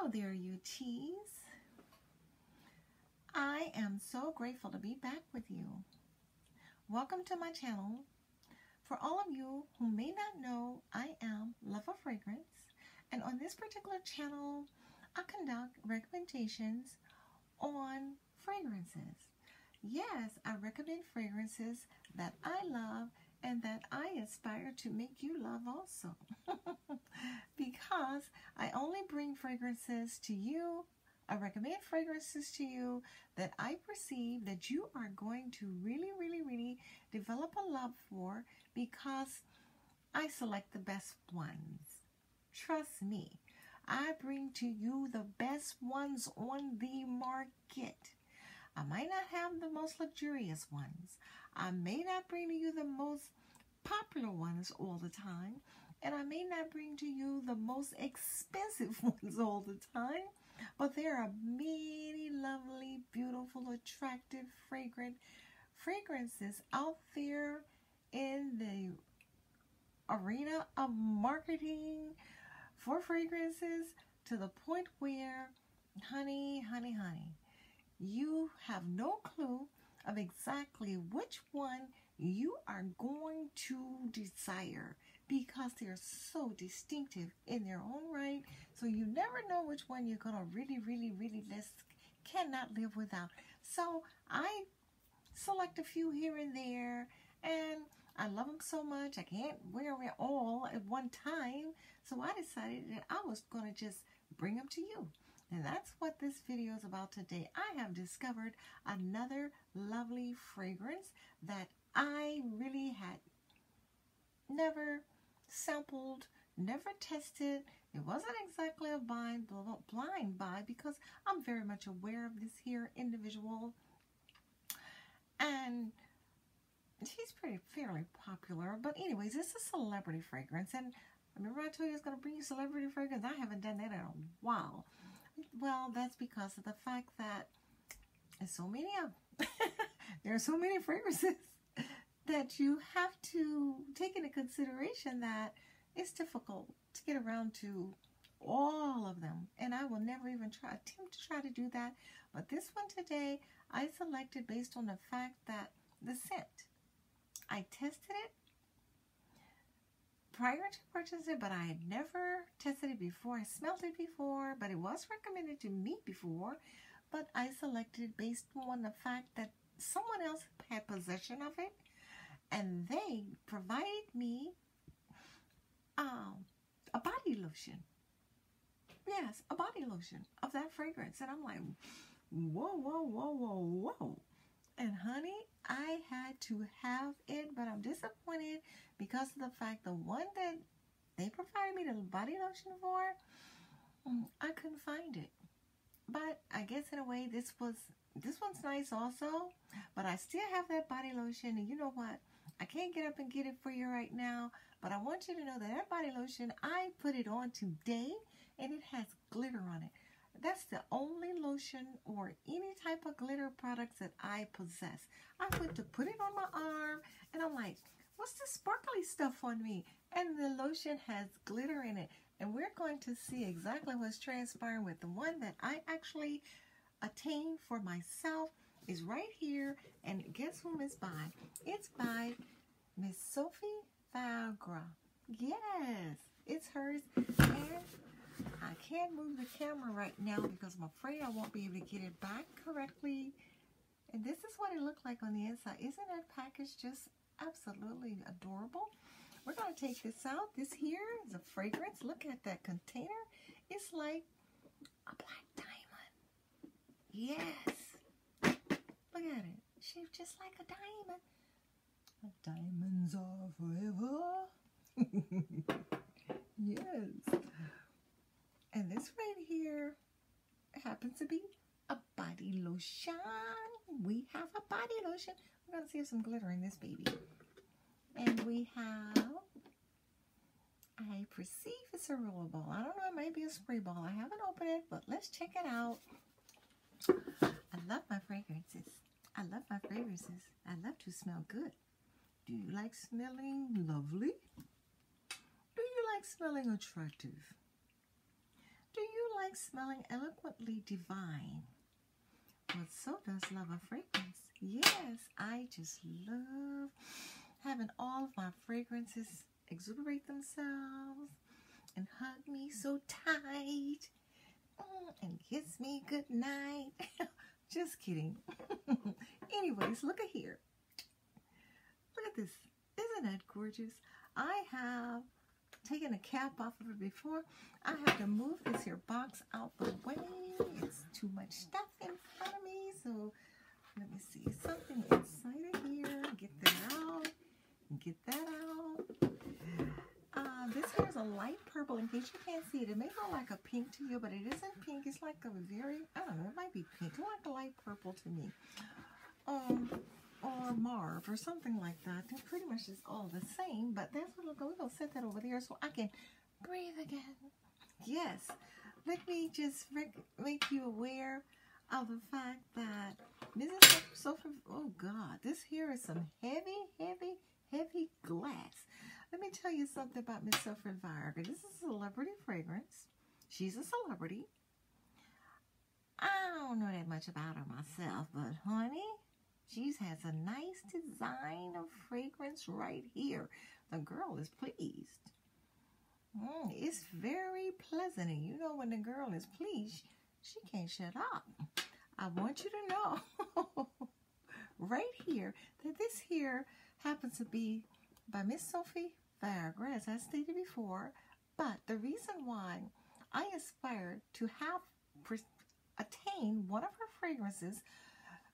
Hello there, you teas. I am so grateful to be back with you. Welcome to my channel. For all of you who may not know, I am Love of Fragrance, and on this particular channel, I conduct recommendations on fragrances. Yes, I recommend fragrances that I love and that I aspire to make you love also. because I only bring fragrances to you, I recommend fragrances to you that I perceive that you are going to really, really, really develop a love for because I select the best ones. Trust me, I bring to you the best ones on the market. I might not have the most luxurious ones. I may not bring to you the most popular ones all the time, and I may not bring to you the most expensive ones all the time, but there are many lovely, beautiful, attractive, fragrant fragrances out there in the arena of marketing for fragrances to the point where, honey, honey, honey, you have no clue of exactly which one you are going to desire because they're so distinctive in their own right. So you never know which one you're going to really, really, really list, cannot live without. So I select a few here and there and I love them so much. I can't wear it all at one time. So I decided that I was going to just bring them to you. And that's what this video is about today. I have discovered another lovely fragrance that I really had never sampled, never tested. It wasn't exactly a blind, blind buy because I'm very much aware of this here individual. And he's pretty fairly popular. But anyways, it's a celebrity fragrance. And remember I told you I was going to bring you celebrity fragrance? I haven't done that in a while. Well, that's because of the fact that there's so many of there are so many fragrances that you have to take into consideration that it's difficult to get around to all of them. And I will never even try attempt to try to do that. But this one today, I selected based on the fact that the scent. I tested it prior to purchasing it, but I had never tested it before. I smelled it before, but it was recommended to me before. But I selected based on the fact that someone else had possession of it and they provided me um, a body lotion. Yes, a body lotion of that fragrance. And I'm like, whoa, whoa, whoa, whoa, whoa. And honey, I had to have it, but I'm disappointed because of the fact the one that they provided me the body lotion for, mm, I couldn't find it. But I guess in a way, this was this one's nice also. But I still have that body lotion, and you know what? I can't get up and get it for you right now, but I want you to know that that body lotion, I put it on today, and it has glitter on it. That's the only lotion or any type of glitter products that I possess. I put to put it on my arm, and I'm like, what's this sparkly stuff on me? And the lotion has glitter in it. And we're going to see exactly what's transpiring with the one that I actually attained for myself is right here. And guess whom it's by? It's by Miss Sofia Vergara. Yes, it's hers. And I can't move the camera right now because I'm afraid I won't be able to get it back correctly. And this is what it looked like on the inside. Isn't that package just absolutely adorable? We're going to take this out. This here is a fragrance. Look at that container. It's like a black diamond. Yes. Look at it. Shaped just like a diamond. Diamonds are forever. yes. And this right here happens to be a body lotion. We have a body lotion. We're going to see if some glitter in this baby. And we have, I perceive it's a roller ball. I don't know, it might be a spray ball. I haven't opened it, but let's check it out. I love my fragrances. I love my fragrances. I love to smell good. Do you like smelling lovely? Do you like smelling attractive? Do you like smelling eloquently divine? But so does love of fragrance. Yes, I just love having all of my fragrances exuberate themselves and hug me so tight mm, and kiss me good night. just kidding. Anyways, look at here. Look at this. Isn't that gorgeous? I have taken a cap off of it before. I have to move this here box out the way. It's too much stuff in front of me. So let me see. Something inside of here. Get that out. Get that out. Uh, this here is a light purple. In case you can't see it, it may look like a pink to you, but it isn't pink. It's like a very, I don't know, it might be pink. It's like a light purple to me. Um, or Marv or something like that. They're pretty much just all the same, but that's what we'll go. We'll set that over there so I can breathe again. Yes, let me just make you aware of the fact that Mrs. Sophie, oh God, this here is some heavy, heavy, heavy glass. Let me tell you something about Miss Sofia Vergara. This is a celebrity fragrance. She's a celebrity. I don't know that much about her myself, but honey, she has a nice design of fragrance right here. The girl is pleased. Mm, it's very pleasant. And you know when the girl is pleased, she can't shut up. I want you to know right here that this here happens to be by Miss Sofia Vergara, as I stated before. But the reason why I aspired to have attain one of her fragrances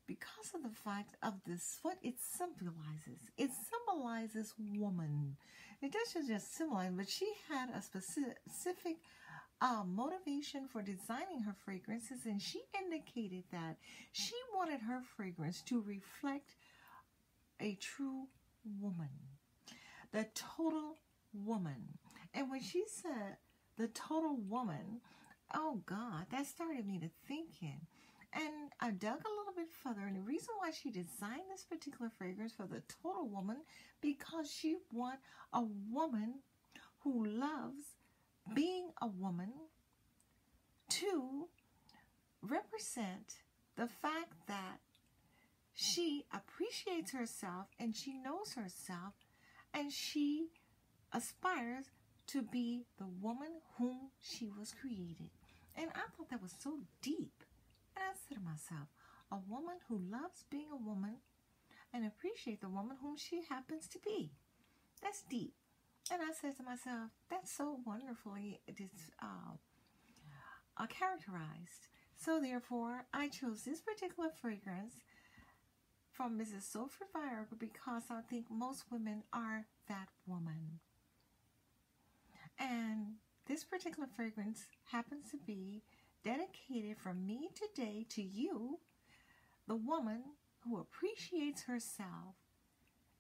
because of the fact of this foot, it symbolizes. It symbolizes woman. It doesn't just symbolize, but she had a specific uh, motivation for designing her fragrances, and she indicated that she wanted her fragrance to reflect a true woman, the total woman. And when she said the total woman, oh God, that started me to thinking and I dug a little bit further, and the reason why she designed this particular fragrance for the total woman because she want a woman who loves being a woman to represent the fact that she appreciates herself and she knows herself and she aspires to be the woman whom she was created. And I thought that was so deep. And I said to myself, a woman who loves being a woman and appreciate the woman whom she happens to be. That's deep. And I said to myself, that's so wonderfully uh, uh, characterized. So therefore, I chose this particular fragrance from Mrs. Sofia Vergara because I think most women are that woman. And this particular fragrance happens to be dedicated from me today to you, the woman who appreciates herself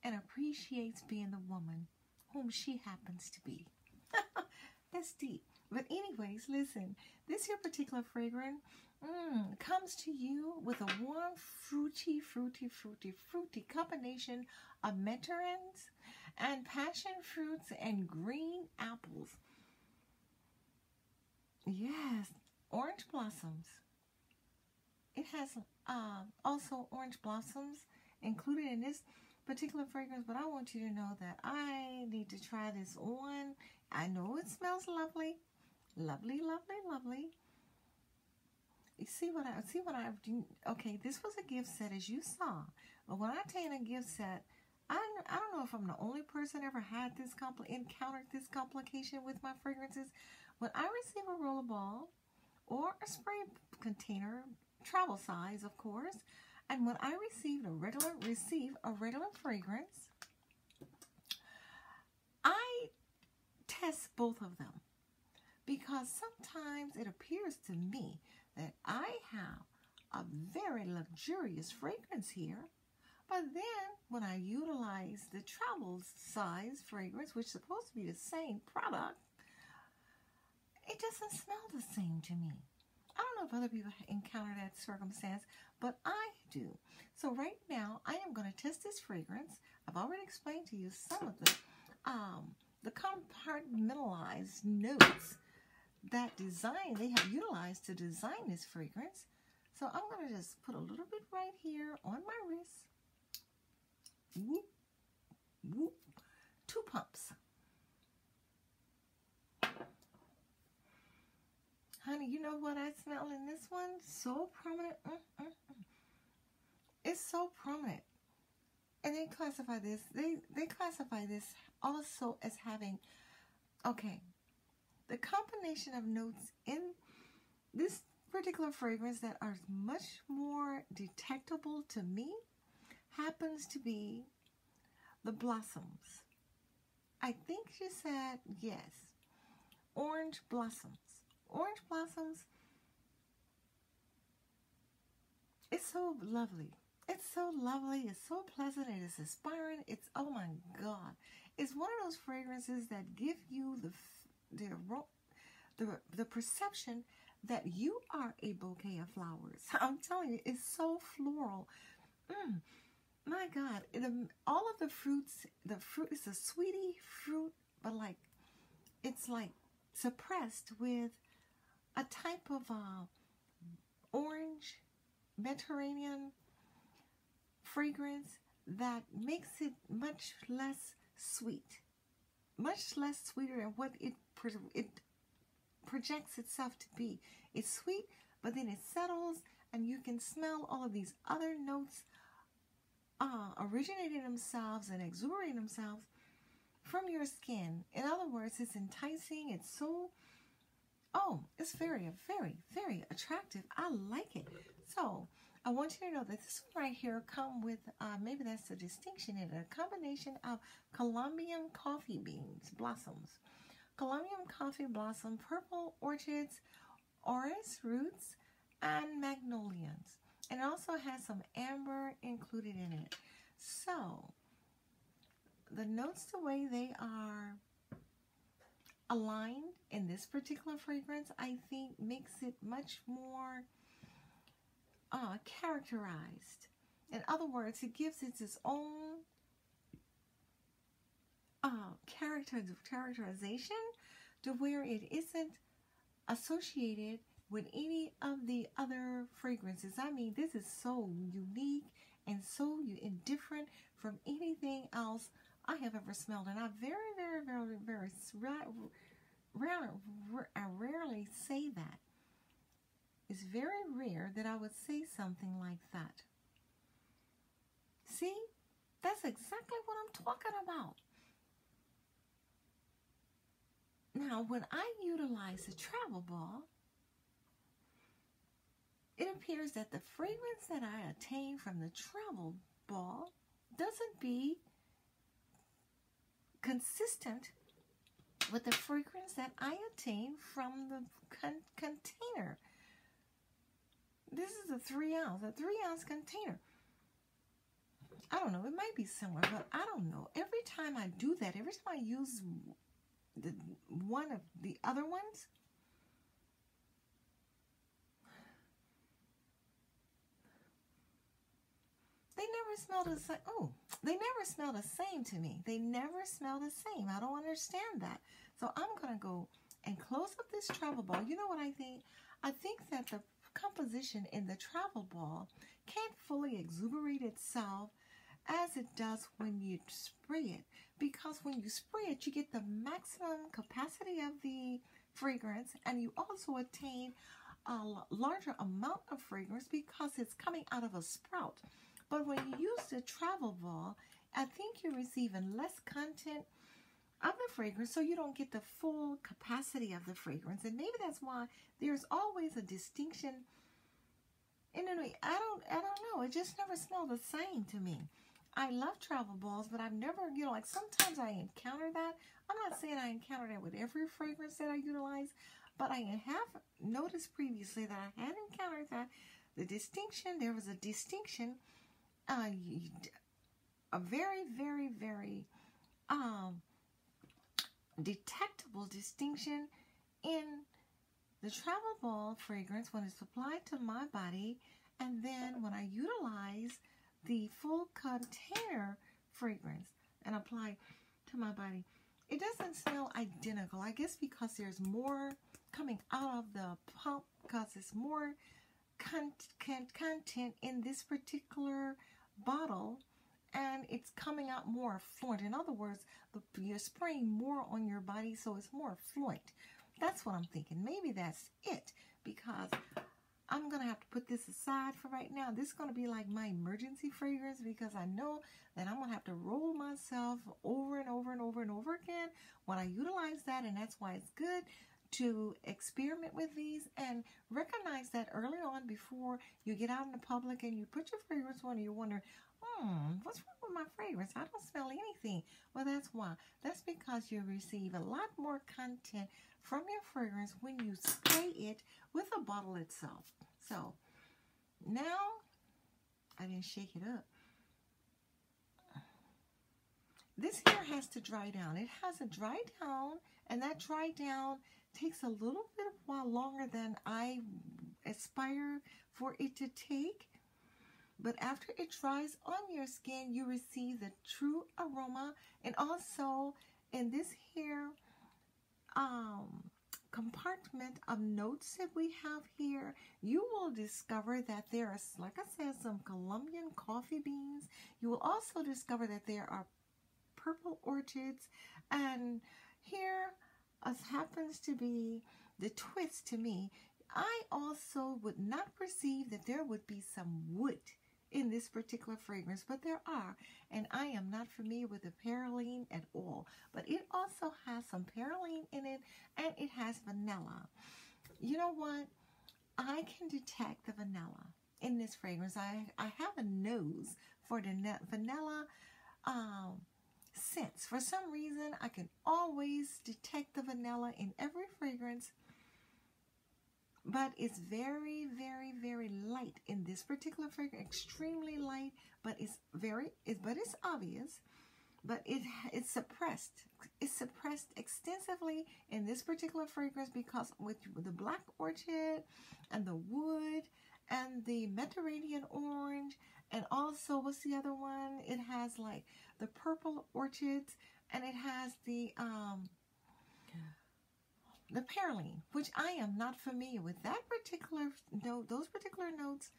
and appreciates being the woman whom she happens to be. That's deep. But anyways, listen, this here particular fragrance mm, comes to you with a warm, fruity, fruity, fruity, fruity combination of nectarines and passion fruits and green apples. Yes, orange blossoms. It has uh, also orange blossoms included in this particular fragrance, but I want you to know that I need to try this on. I know it smells lovely, lovely, lovely, lovely. You see what I see what I okay. This was a gift set as you saw, but when I take a gift set, I I don't know if I'm the only person ever had this compl encountered this complication with my fragrances. When I receive a rollerball or a spray container, travel size, of course. And when I received a regular receive a regular fragrance, I test both of them because sometimes it appears to me that I have a very luxurious fragrance here. But then when I utilize the travel size fragrance, which is supposed to be the same product, it doesn't smell the same to me. I don't know if other people encounter that circumstance, but I do. So right now, I am going to test this fragrance. I've already explained to you some of the um, the compartmentalized notes that design they have utilized to design this fragrance. So I'm going to just put a little bit right here on my wrist. Whoop, whoop, two pumps. Honey, you know what I smell in this one? So prominent. Mm, mm, mm. It's so prominent. And they classify this, they, they classify this also as having, okay, the combination of notes in this particular fragrance that are much more detectable to me happens to be the blossoms. I think she said yes. Orange blossoms. Orange blossoms. It's so lovely. It's so lovely. It's so pleasant. It is inspiring. It's oh my god. It's one of those fragrances that give you the the the the perception that you are a bouquet of flowers. I'm telling you, it's so floral. Mm, my God, it, um, all of the fruits, the fruit is a sweetie fruit, but like it's like suppressed with a type of uh, orange Mediterranean fragrance that makes it much less sweet, much less sweeter than what it it projects itself to be. It's sweet, but then it settles, and you can smell all of these other notes uh, originating themselves and exuberating themselves from your skin. In other words, it's enticing. It's so, oh, it's very, very, very attractive. I like it. So I want you to know that this one right here come with, uh, maybe that's the distinction in it, a combination of Colombian coffee beans, blossoms, Colombian coffee blossom, purple orchids, orris roots, and magnolias. And it also has some amber included in it. So, the notes, the way they are aligned in this particular fragrance, I think makes it much more uh, characterized. In other words, it gives it its own uh, character characterization to where it isn't associated with any of the other fragrances. I mean, this is so unique and so indifferent from anything else I have ever smelled. And I very, very, very, very rarely, I rarely say that. It's very rare that I would say something like that. See, that's exactly what I'm talking about. Now, when I utilize a travel ball, it appears that the fragrance that I attain from the travel ball doesn't be consistent with the fragrance that I obtain from the con- container. This is a three ounce, a three ounce container. I don't know, it might be similar, but I don't know. Every time I do that, every time I use the one of the other ones, they never smell the same. Oh, they never smell the same to me. They never smell the same. I don't understand that. So I'm going to go and close up this travel ball. You know what I think? I think that the composition in the travel ball can't fully exuberate itself as it does when you spray it. Because when you spray it, you get the maximum capacity of the fragrance and you also attain a larger amount of fragrance because it's coming out of a sprout. But when you use the travel ball, I think you're receiving less content of the fragrance so you don't get the full capacity of the fragrance. And maybe that's why there's always a distinction. And anyway, I don't I don't know. It just never smelled the same to me. I love travel balls, but I've never, you know, like sometimes I encounter that. I'm not saying I encounter that with every fragrance that I utilize, but I have noticed previously that I had encountered that the distinction, there was a distinction uh, a very, very, very um, detectable distinction in the travel ball fragrance when it's applied to my body, and then when I utilize the full container fragrance and apply to my body. It doesn't smell identical, I guess because there's more coming out of the pump because it's more content content in this particular bottle and it's coming out more fluent. In other words, the, you're spraying more on your body, so it's more fluent. That's what I'm thinking. Maybe that's it because I'm going to have to put this aside for right now. This is going to be like my emergency fragrance because I know that I'm going to have to roll myself over and over and over and over again when I utilize that. And that's why it's good to experiment with these and recognize that early on before you get out in the public and you put your fragrance on and you wonder, hmm, what's wrong with my fragrance? I don't smell anything. Well, that's why. That's because you receive a lot more content from your fragrance when you spray it with a bottle itself. So now I didn't shake it up. This here has to dry down. It has to dry down, and that dry down takes a little bit of while longer than I aspire for it to take. But after it dries on your skin, you receive the true aroma. And also in this here um, compartment of notes that we have here, you will discover that there are, like I said, some Colombian coffee beans. You will also discover that there are purple orchids. And here as happens to be the twist to me, I also would not perceive that there would be some wood in this particular fragrance, but there are. And I am not familiar with the praline at all. But it also has some praline in it and it has vanilla. You know what? I can detect the vanilla in this fragrance. I, I have a nose for the vanilla um, scents. For some reason, I can always detect the vanilla in every fragrance but it's very very very light in this particular fragrance extremely light but it's very it, but it's obvious but it it's suppressed it's suppressed extensively in this particular fragrance because with the black orchid and the wood and the Mediterranean orange and also what's the other one it has like the purple orchids and it has the um the praline, which I am not familiar with. That particular note, those particular notes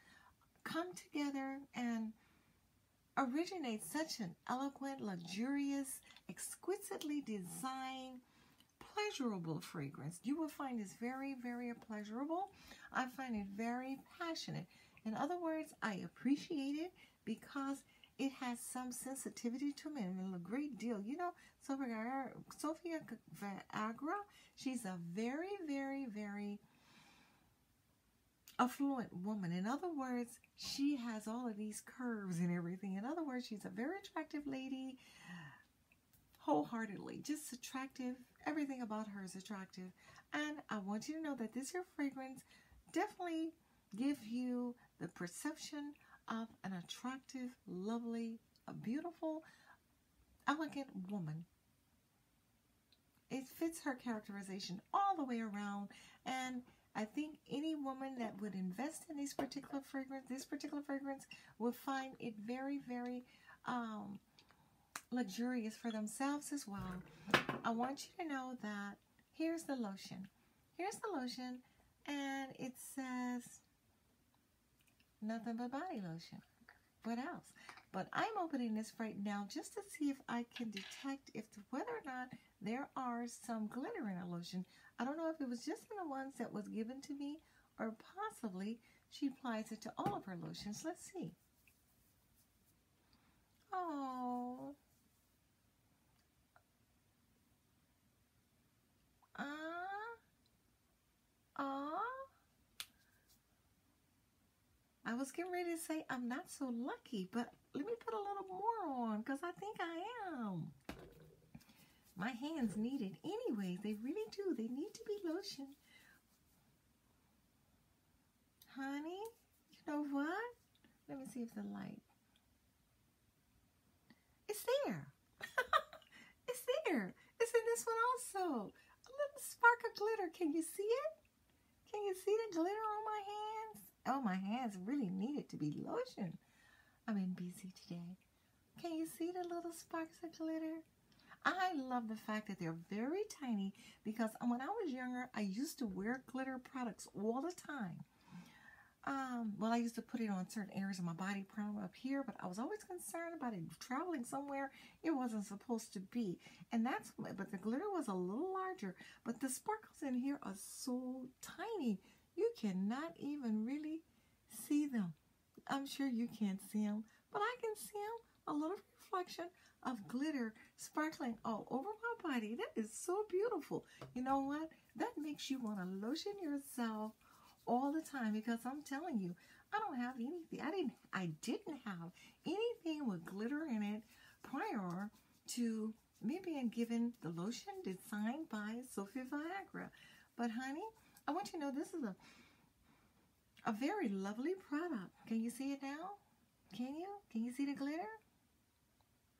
come together and originate such an eloquent, luxurious, exquisitely designed, pleasurable fragrance. You will find this very, very pleasurable. I find it very passionate. In other words, I appreciate it because it has some sensitivity to me a great deal. You know, Sofia Vergara, she's a very, very, very affluent woman. In other words, she has all of these curves and everything. In other words, she's a very attractive lady, wholeheartedly, just attractive. Everything about her is attractive. And I want you to know that this here fragrance definitely give you the perception of an attractive, lovely, a beautiful, elegant woman. It fits her characterization all the way around. And I think any woman that would invest in this particular fragrance, this particular fragrance, would find it very, very um, luxurious for themselves as well. I want you to know that here's the lotion. Here's the lotion, and it says nothing but body lotion. What else? But I'm opening this right now just to see if I can detect if whether or not there are some glitter in a lotion. I don't know if it was just in the ones that was given to me or possibly she applies it to all of her lotions. Let's see. Oh. I was getting ready to say I'm not so lucky, but let me put a little more on because I think I am. My hands need it anyways. They really do. They need to be lotion. Honey, you know what? Let me see if the light. It's there. it's there. It's in this one also. A little spark of glitter. Can you see it? Can you see the glitter on my hands? Oh, my hands really needed to be lotion. I'm in busy today. Can you see the little sparks of glitter? I love the fact that they're very tiny because when I was younger, I used to wear glitter products all the time. Um, well, I used to put it on certain areas of my body, probably up here, but I was always concerned about it traveling somewhere it wasn't supposed to be. And that's, but the glitter was a little larger, but the sparkles in here are so tiny. You cannot even really see them. I'm sure you can't see them, but I can see them. A little reflection of glitter sparkling all over my body. That is so beautiful. You know what? That makes you want to lotion yourself all the time because I'm telling you, I don't have anything. I didn't. I didn't have anything with glitter in it prior to me being given the lotion designed by Sofia Vergara. But honey, I want you to know this is a a very lovely product. Can you see it now? Can you? Can you see the glitter?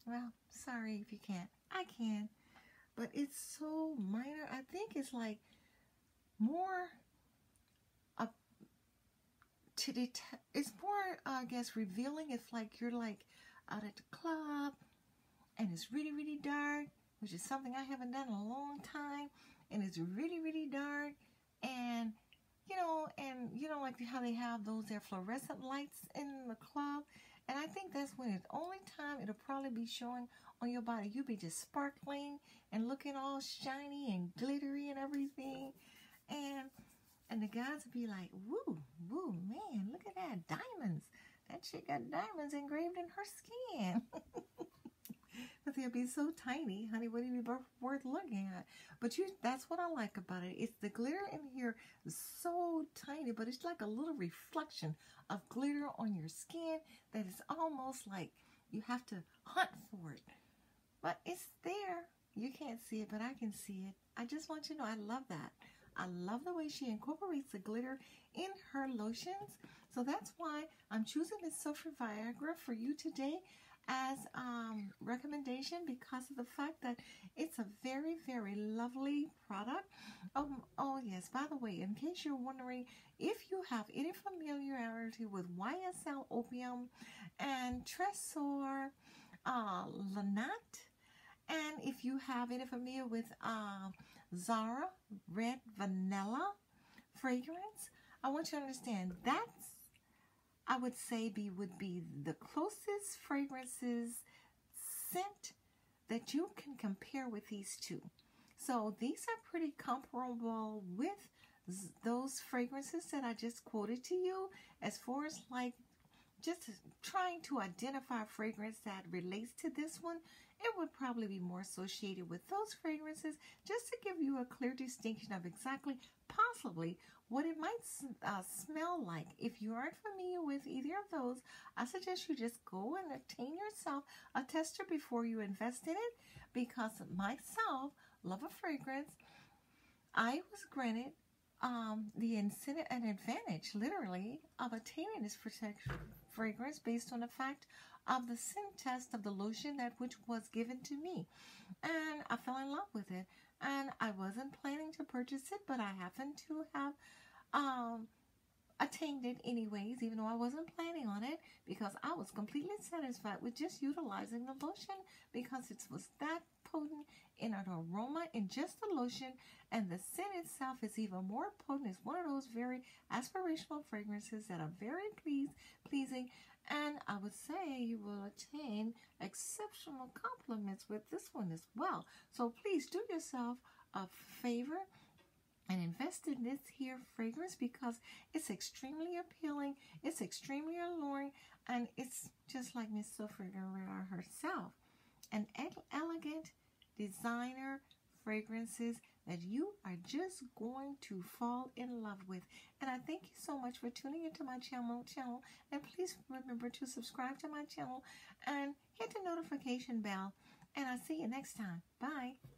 Well, sorry if you can't. I can. But it's so minor. I think it's like more to detect, it's more, uh, I guess, revealing if like you're like out at the club and it's really, really dark, which is something I haven't done in a long time, and it's really, really dark, and you know, and you know, like how they have those there fluorescent lights in the club, and I think that's when it's only time it'll probably be showing on your body. You'll be just sparkling and looking all shiny and glittery and everything, and and the guys will be like, woo, woo, man, look at that, diamonds. That chick got diamonds engraved in her skin. but they'll be so tiny, honey, wouldn't be worth looking at. But you, that's what I like about it. It's the glitter in here is so tiny, but it's like a little reflection of glitter on your skin that is almost like you have to hunt for it. But it's there. You can't see it, but I can see it. I just want you to know I love that. I love the way she incorporates the glitter in her lotions. So that's why I'm choosing this Sofia Vergara for you today as um, recommendation because of the fact that it's a very, very lovely product. Um, oh, yes, by the way, in case you're wondering if you have any familiarity with YSL Opium and Tresor uh, Lanat, and if you have any familiar with uh, Zara Red Vanilla fragrance. I want you to understand that's, I would say, be would be the closest fragrances scent that you can compare with these two. So these are pretty comparable with those fragrances that I just quoted to you as far as like just trying to identify a fragrance that relates to this one it would probably be more associated with those fragrances just to give you a clear distinction of exactly, possibly, what it might uh, smell like. If you aren't familiar with either of those, I suggest you just go and obtain yourself a tester before you invest in it because myself love a fragrance. I was granted um, the incentive and advantage, literally, of attaining this fragrance based on the fact of the scent test of the lotion that which was given to me. And I fell in love with it. And I wasn't planning to purchase it, but I happened to have um, attained it anyways, even though I wasn't planning on it, because I was completely satisfied with just utilizing the lotion because it was that potent in an aroma in just the lotion, and the scent itself is even more potent. It's one of those very aspirational fragrances that are very pleased, pleasing, and I would say you will attain exceptional compliments with this one as well. So please do yourself a favor and invest in this here fragrance because it's extremely appealing, it's extremely alluring, and it's just like Miss Sophie Guerrero herself. An elegant designer fragrances that you are just going to fall in love with. And I thank you so much for tuning into my channel. channel. And please remember to subscribe to my channel and hit the notification bell. And I'll see you next time. Bye.